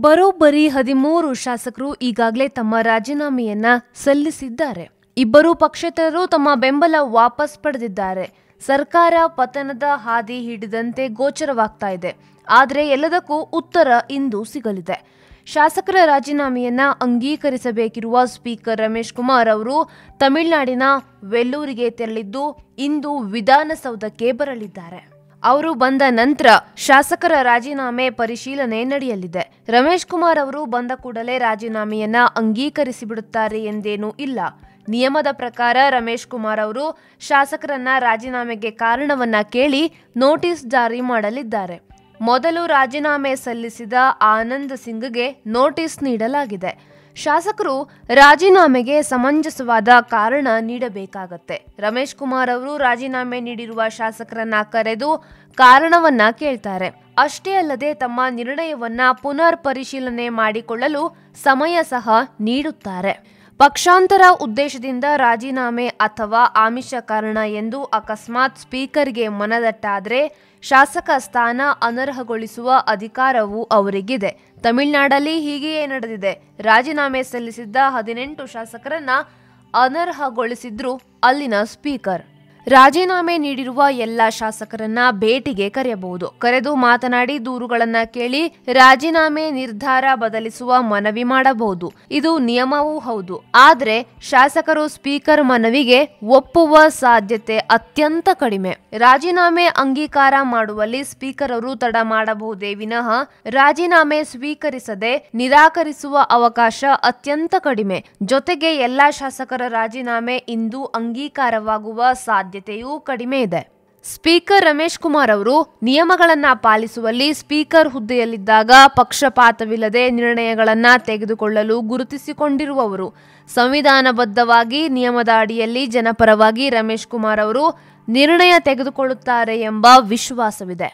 ಬರೋಬ್ಬರಿ ಹದಿಮೂರು ಶಾಸಕರು ಈಗಾಗಲೇ ತಮ್ಮ ರಾಜೀನಾಮೆಯನ್ನ ಸಲ್ಲಿಸಿದ್ದಾರೆ. ಇಬ್ಬರು ಪಕ್ಷೇತರರು ತಮ್ಮ ಬೆಂಬಲ ವಾಪಸ್ ಪಡೆದಿದ್ದಾರೆ. ಸರ್ಕಾರ ಪತನದ ಹಾದಿ ಹಿಡಿದಂತೆ ಗೋಚರವಾಗ್ತಾ ಇದೆ. ಆದರೆ ಎಲ್ಲದಕ್ಕೂ ಉತ್ತರ ಇಂದು ಸಿಗಲಿದೆ. ಶಾಸಕರ ರಾಜೀನಾಮೆಯನ್ನ ಅಂಗೀಕರಿಸಬೇಕಿರುವ ಸ್ಪೀಕರ್ ರಮೇಶ್ ಕುಮಾರ್ ಅವರು ತಮಿಳುನಾಡಿನ ವೆಲ್ಲೂರಿಗೆ ತೆರಳಿದ್ದು ಇಂದು ವಿಧಾನಸೌಧಕ್ಕೆ ಬರಲಿದ್ದಾರೆ. ಅವರು ಬಂದ ನಂತರ ಶಾಸಕರ ರಾಜೀನಾಮೆ ಪರಿಶೀಲನೆ ನಡೆಯಲಿದೆ. ರಮೇಶ್ ಕುಮಾರ್ ಅವರು ಬಂದ ಕೂಡಲೇ ರಾಜೀನಾಮೆಯನ್ನ ಅಂಗೀಕರಿಸಿ ಬಿಡುತ್ತಾರೆ ಎಂದೇನೂ ಇಲ್ಲ. ನಿಯಮದ ಪ್ರಕಾರ ರಮೇಶ್ ಕುಮಾರ್ ಅವರು ಶಾಸಕರನ್ನ ರಾಜೀನಾಮೆಗೆ ಕಾರಣವನ್ನ ಕೇಳಿ ನೋಟಿಸ್ ಜಾರಿ ಮಾಡಲಿದ್ದಾರೆ. ಮೊದಲು ರಾಜೀನಾಮೆ ಸಲ್ಲಿಸಿದ ಆನಂದ್ ಸಿಂಗ್ಗೆ ನೋಟಿಸ್ ನೀಡಲಾಗಿದೆ. ಶಾಸಕರು ರಾಜೀನಾಮೆಗೆ ಸಮಂಜಸವಾದ ಕಾರಣ ನೀಡಬೇಕಾಗತ್ತೆ. ರಮೇಶ್ ಕುಮಾರ್ ಅವರು ರಾಜೀನಾಮೆ ನೀಡಿರುವ ಶಾಸಕರನ್ನ ಕರೆದು ಕಾರಣವನ್ನ ಕೇಳ್ತಾರೆ. ಅಷ್ಟೇ ಅಲ್ಲದೆ ತಮ್ಮ ನಿರ್ಣಯವನ್ನ ಪುನರ್ ಪರಿಶೀಲನೆ ಮಾಡಿಕೊಳ್ಳಲು ಸಮಯ ಸಹ ನೀಡುತ್ತಾರೆ. ಪಕ್ಷಾಂತರ ಉದ್ದೇಶದಿಂದ ರಾಜೀನಾಮೆ ಅಥವಾ ಆಮಿಷ ಕಾರಣ ಎಂದು ಅಕಸ್ಮಾತ್ ಸ್ಪೀಕರ್ಗೆ ಮನದಟ್ಟಾದರೆ ಶಾಸಕ ಸ್ಥಾನ ಅನರ್ಹಗೊಳಿಸುವ ಅಧಿಕಾರವು ಅವರಿಗಿದೆ. ತಮಿಳುನಾಡಲ್ಲಿ ಹೀಗೆಯೇ ನಡೆದಿದೆ. ರಾಜೀನಾಮೆ ಸಲ್ಲಿಸಿದ್ದ ಹದಿನೆಂಟು ಶಾಸಕರನ್ನ ಅನರ್ಹಗೊಳಿಸಿದ್ರು ಅಲ್ಲಿನ ಸ್ಪೀಕರ್. ರಾಜೀನಾಮೆ ನೀಡಿರುವ ಎಲ್ಲ ಶಾಸಕರನ್ನ ಭೇಟಿಗೆ ಕರೆಯಬಹುದು. ಕರೆದು ಮಾತನಾಡಿ ದೂರುಗಳನ್ನ ಕೇಳಿ ರಾಜೀನಾಮೆ ನಿರ್ಧಾರ ಬದಲಿಸುವ ಮನವಿ ಮಾಡಬಹುದು. ಇದು ನಿಯಮವೂ ಹೌದು. ಆದ್ರೆ ಶಾಸಕರು ಸ್ಪೀಕರ್ ಮನವಿಗೆ ಒಪ್ಪುವ ಸಾಧ್ಯತೆ ಅತ್ಯಂತ ಕಡಿಮೆ. ರಾಜೀನಾಮೆ ಅಂಗೀಕಾರ ಮಾಡುವಲ್ಲಿ ಸ್ಪೀಕರ್ ಅವರು ತಡ ಮಾಡಬಹುದೇ ವಿನಃ ರಾಜೀನಾಮೆ ಸ್ವೀಕರಿಸದೆ ನಿರಾಕರಿಸುವ ಅವಕಾಶ ಅತ್ಯಂತ ಕಡಿಮೆ. ಜೊತೆಗೆ ಎಲ್ಲಾ ಶಾಸಕರ ರಾಜೀನಾಮೆ ಇಂದು ಅಂಗೀಕಾರವಾಗುವ ಸಾಧ್ಯತೆಯೂ ಕಡಿಮೆ ಇದೆ. ಸ್ಪೀಕರ್ ರಮೇಶ್ ಕುಮಾರ್ ಅವರು ನಿಯಮಗಳನ್ನು ಪಾಲಿಸುವಲ್ಲಿ ಸ್ಪೀಕರ್ ಹುದ್ದೆಯಲ್ಲಿದ್ದಾಗ ಪಕ್ಷಪಾತವಿಲ್ಲದೆ ನಿರ್ಣಯಗಳನ್ನು ತೆಗೆದುಕೊಳ್ಳಲು ಗುರುತಿಸಿಕೊಂಡಿರುವವರು. ಸಂವಿಧಾನಬದ್ಧವಾಗಿ ನಿಯಮದ ಅಡಿಯಲ್ಲಿ ಜನಪರವಾಗಿ ರಮೇಶ್ ಕುಮಾರ್ ಅವರು ನಿರ್ಣಯ ತೆಗೆದುಕೊಳ್ಳುತ್ತಾರೆ ಎಂಬ ವಿಶ್ವಾಸವಿದೆ.